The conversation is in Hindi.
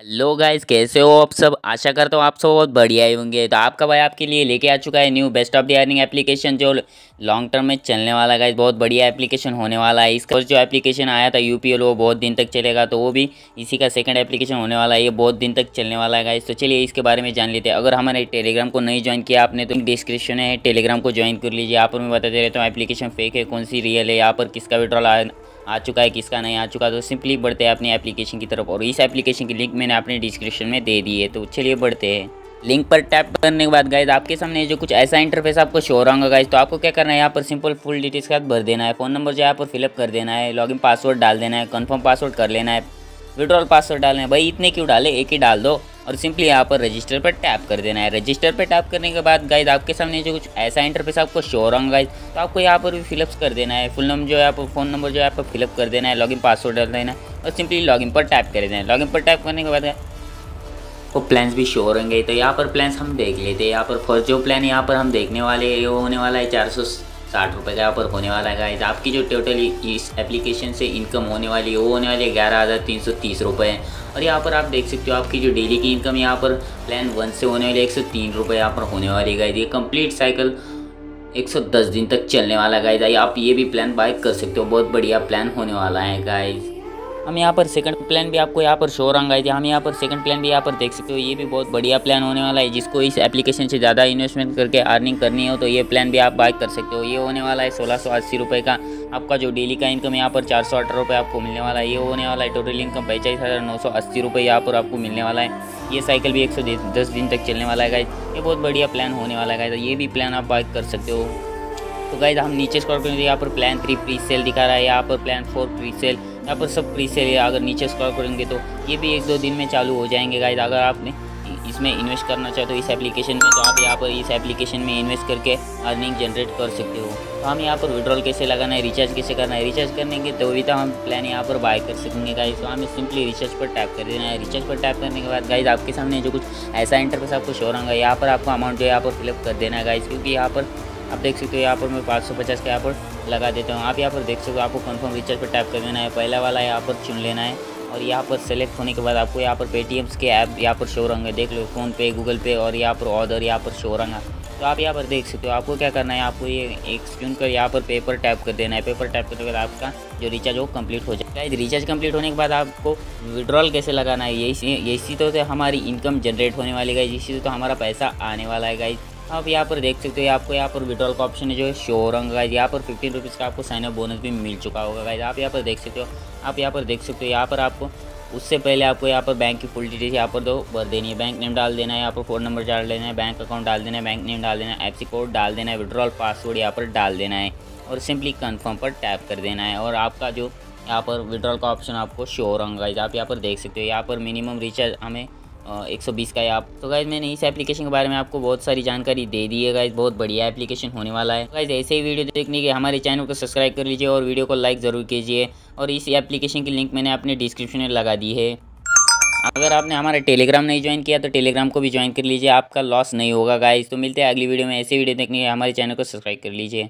हेलो गाइस, कैसे हो आप सब? आशा करता हूँ आप सब बहुत बढ़िया ही होंगे। तो आपका भाई आपके लिए लेके आ चुका है new best of the earning application जो लॉन्ग टर्म में चलने वाला गाइस, बहुत बढ़िया एप्लीकेशन होने वाला है। इसका जो एप्लीकेशन आया था यूपीएल वो बहुत दिन तक चलेगा तो वो भी इसी का सेकंड एप्लीकेशन होने वाला है। ये बहुत दिन तक चलने वाला है, गाइस। तो चलिए इसके बारे में जान लेते हैं। अगर हमारे टेलीग्राम को नहीं ज्वाइन किया आपने तो डिस्क्रिप्शन है टेलीग्राम को ज्वाइन कर लीजिए। यहाँ पर बताते रहता हूँ एप्लीकेशन फेक है, कौन सी रियल है, यहाँ पर किसका विड्रॉल आ चुका है किसका नहीं आ चुका तो सिंपली बढ़ते हैं अपनी एप्लीकेशन की तरफ़ और इस एप्लीकेशन की लिंक मैंने अपने डिस्क्रिप्शन में दे दी है तो चलिए बढ़ते हैं। लिंक पर टैप करने के बाद गाइज़ आपके सामने जो कुछ ऐसा इंटरफेस आपको शो रहा होगा गाइज़ तो आपको क्या करना है, यहाँ पर सिंपल फुल डिटेल्स के साथ भर देना है फ़ोन नंबर जो है यहाँ पर फिलअप कर देना है लॉगिन पासवर्ड डाल देना है कन्फर्म पासवर्ड कर लेना है विड्रॉल पासवर्ड डालना है, भाई इतने क्यों डाले, एक ही डाल दो। और सिंपली यहाँ पर रजिस्टर पर टैप कर देना है। रजिस्टर पर टैप करने के बाद गाइज़ आपके सामने जो कुछ ऐसा इंटरफेस आपको शो रहा गाइज़ तो आपको यहाँ पर भी फिलअप कर देना है। फुल नंबर जो है आप फ़ोन नंबर जो है, आपको फिलअप कर देना है लॉगिन पासवर्ड डाल देना है और सिंपली लॉगिन पर टैप कर देना है। लॉगिन पर टैप करने के बाद वो प्लान्स भी शो रहेंगे। तो यहाँ पर प्लान्स हम देख लेते हैं। यहाँ पर फ़र्स्ट जो प्लान यहाँ पर हम देखने वाले हैं वो होने वाला है चार सौ साठ रुपये का पर होने वाला है गाइज़ आपकी जो टोटल इस एप्लीकेशन से इनकम होने वाली है, वो होने वाली है ग्यारह हज़ार तीन सौ तीस रुपये और यहाँ पर आप देख सकते हो, आपकी जो डेली की इनकम यहाँ पर प्लान वन से होने वाली एक सौ तीन रुपये यहाँ पर होने वाली गाइज़ ये कंप्लीट साइकिल 110 दिन तक चलने वाला गाइज़ आप ये भी प्लान बाय कर सकते हो, बहुत बढ़िया प्लान होने वाला है गाइज़ हम यहाँ पर सेकंड प्लान भी आपको यहाँ पर शो रंग आए थे हम यहाँ पर सेकंड प्लान भी यहाँ पर देख सकते हो। ये भी बहुत बढ़िया प्लान होने वाला है, जिसको इस एप्लीकेशन से ज़्यादा इन्वेस्टमेंट करके अर्निंग करनी हो तो ये प्लान भी आप बाय कर सकते हो। ये होने वाला है सोलह सौ अस्सी रुपये का। आपका जो डेली का इनकम यहाँ पर चार सौ अठारह रुपये आपको मिलने वाला है। ये होने वाला है टोटल इनकम पैंतालीस हज़ार नौ सौ अस्सी रुपये यहाँ पर आपको मिलने वाला है। ये साइकिल भी एक सौ दस दिन तक चलने वाला है गाइज़ ये बहुत बढ़िया प्लान होने वाला है गाइज़ ये भी प्लान आप बाय कर सकते हो। तो गाइज़ हम नीचे स्कॉर करेंगे यहाँ पर प्लान थ्री प्री सेल दिखा रहा है। यहाँ पर प्लान फोर प्री सेल पर सब सेल है अगर नीचे स्क्रॉल करेंगे तो ये भी एक दो दिन में चालू हो जाएँगे गाइज़ अगर आपने इसमें इन्वेस्ट करना चाहते हो इस एप्लीकेशन में तो आप यहाँ पर इस एप्लीकेशन में इन्वेस्ट करके अर्निंग जनरेट कर सकते हो। तो हम यहाँ पर विड्रॉल कैसे लगाना है रिचार्ज कैसे करना है रिचार्ज करने के तो भी तो हम प्लान यहाँ पर बाय कर सकेंगे गाइज़ तो हमें सिंपली रिचार्ज पर टैप कर देना है। रिचार्ज पर टैप करने के बाद गाइज़ आपके सामने जो कुछ ऐसा इंटरफेस आपको शो रहा यहाँ पर आपको अमाउंट जो है यहाँ पर फिलअप कर देना है गाइज़ क्योंकि यहाँ पर आप देख सकते हो यहाँ पर मैं पाँच सौ पचास का यहाँ पर लगा देता हूँ आप यहाँ पर देख सकते हो आपको कंफर्म रिचार्ज पर टैप कर देना है पहला वाला यहाँ पर चुन लेना है और यहाँ पर सेलेक्ट होने के बाद आपको यहाँ पर पेटीएम्स के ऐप यहाँ पर शो रहेंगे देख लो फ़ोनपे गूगल पे और यहाँ पर ऑर्डर यहाँ पर शो रहेंगे तो आप यहाँ पर देख सकते हो आपको क्या करना है आपको ये एक चुन कर यहाँ पर पेपर टैप कर देना है पेपर टैप करने के बाद आपका जो रिचार्ज वो कंप्लीट हो जाएगा रिचार्ज कंप्लीट होने के बाद आपको विड्रॉल कैसे लगाना है यही यही तो हमारी इनकम जनरेट होने वाली है इसी से तो हमारा पैसा आने वाला है गाइज़ आप यहाँ पर देख सकते हो आपको यहाँ पर विड्रॉल का ऑप्शन है जो है शो रंग गाइज़ यहाँ पर फिफ्टीन रुपीज़ का आपको साइन अप बोनस भी मिल चुका होगा गाइज़ आप यहाँ पर देख सकते हो आप यहाँ पर देख सकते हो यहाँ पर आपको उससे पहले आपको यहाँ पर बैंक की फुल डिटेल्स यहाँ पर दो भर देनी है बैंक नेम डाल देना है यहाँ पर फ़ोन नंबर डाल देना है बैंक अकाउंट डाल देना है बैंक नेम डाल देना है एफ़ कोड डाल देना है विड्रॉल पासवर्ड यहाँ पर डाल देना है और सिंपली कन्फर्म पर टैप कर देना है और आपका जो यहाँ पर विड्रॉल का ऑप्शन आपको शो रंगा आप यहाँ पर देख सकते हो यहाँ पर मिनिमम रिचार्ज हमें एक सौ बीस का है आप तो गाइज़ मैंने इस एप्लीकेशन के बारे में आपको बहुत सारी जानकारी दे दी है गाइज़ बहुत बढ़िया एप्लीकेशन होने वाला है। गाइज़ ऐसे ही वीडियो देखने के हमारे चैनल को सब्सक्राइब कर लीजिए और वीडियो को लाइक ज़रूर कीजिए। और इस एप्लीकेशन की लिंक मैंने अपने डिस्क्रिप्शन में लगा दी है। अगर आपने हमारा टेलीग्राम नहीं ज्वाइन किया तो टेलीग्राम को भी ज्वाइन कर लीजिए। आपका लॉस नहीं होगा गाइज़ तो मिलते हैं अगली वीडियो में। ऐसे वीडियो देखने के हमारे चैनल को सब्सक्राइब कर लीजिए।